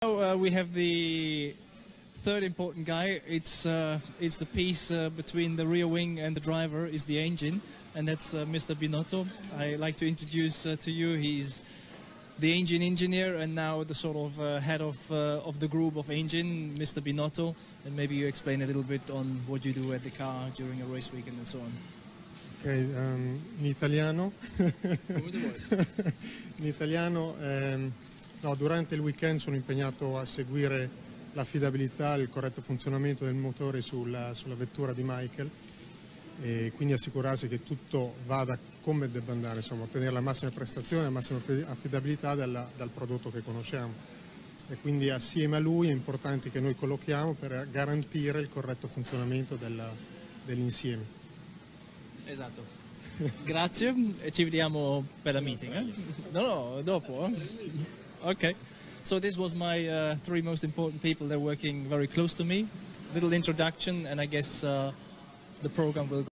Now uh, we have the third important guy. It's uh, it's the piece uh, between the rear wing and the driver is the engine, and that's uh, Mr. Binotto. I like to introduce uh, to you. He's the engine engineer and now the sort of uh, head of uh, of the group of engine, Mr. Binotto. And maybe you explain a little bit on what you do at the car during a race weekend and so on. Ok, ehm, in italiano. in italiano, ehm, no, durante il weekend sono impegnato a seguire l'affidabilità e il corretto funzionamento del motore sulla, sulla vettura di Michael e quindi assicurarsi che tutto vada come debba andare, insomma, ottenere la massima prestazione, la massima affidabilità dalla- dal prodotto che conosciamo. E quindi assieme a lui è importante che noi collochiamo per garantire il corretto funzionamento dell'insieme. Esatto. Grazie e ci vediamo per la meeting. eh? No, no, dopo. eh? Ok. So this was my uh, three most important people. They're working very close to me. Little introduction, and I guess uh, the program will.